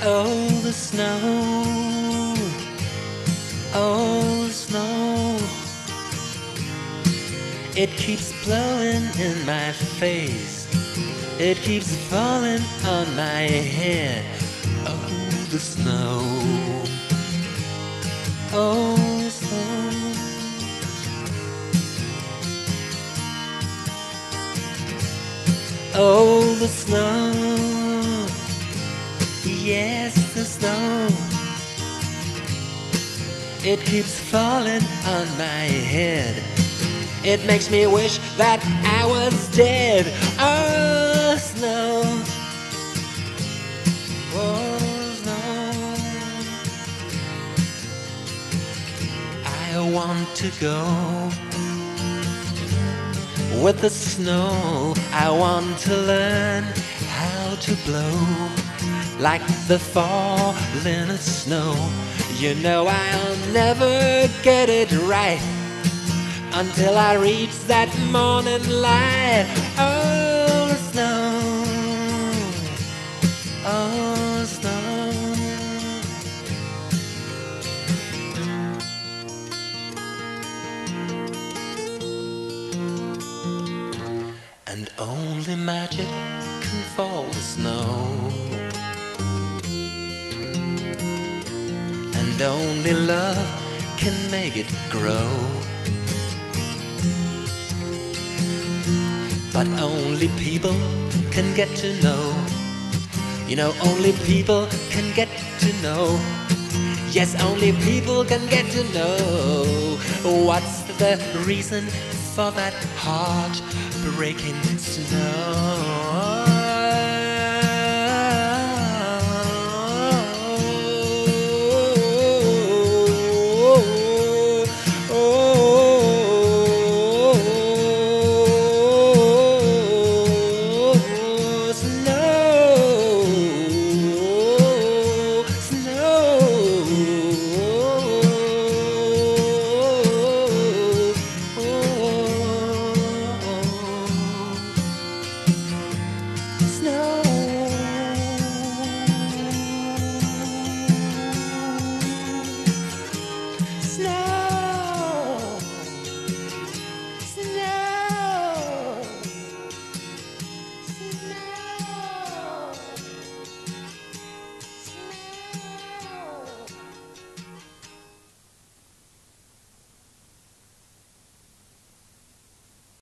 Oh, the snow. Oh, the snow. It keeps blowing in my face. It keeps falling on my head. Oh, the snow. Oh, the snow. Oh, the snow. Yes, the snow. It keeps falling on my head. It makes me wish that I was dead. Oh, snow. Oh, snow. I want to go with the snow. I want to learn how to blow like the falling snow. You know I'll never get it right until I reach that morning light. Oh, snow. Oh, snow. And only magic can fall the snow. And only love can make it grow. But only people can get to know. You know, only people can get to know. Yes, only people can get to know. What's the reason for that heart breaking snow?